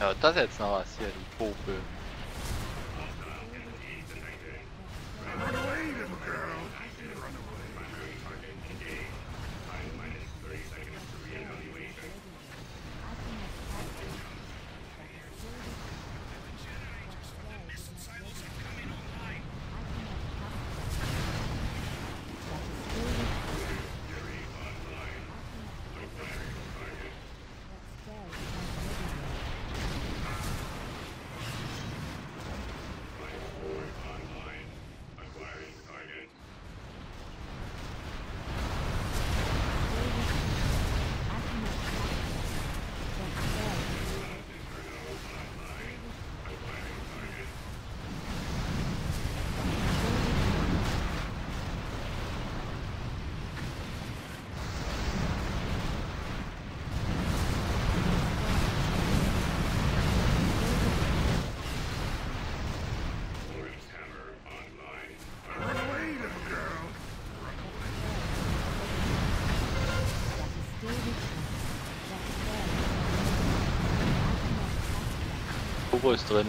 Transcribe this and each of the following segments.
Ja, das jetzt noch was hier, die Popel. Turbo ist drin.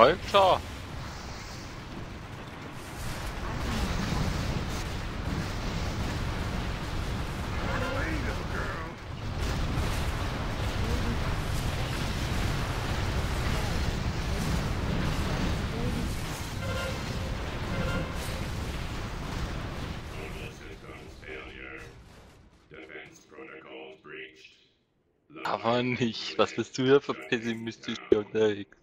Alter! Aber nicht. Was bist du hier für pessimistisch unterwegs?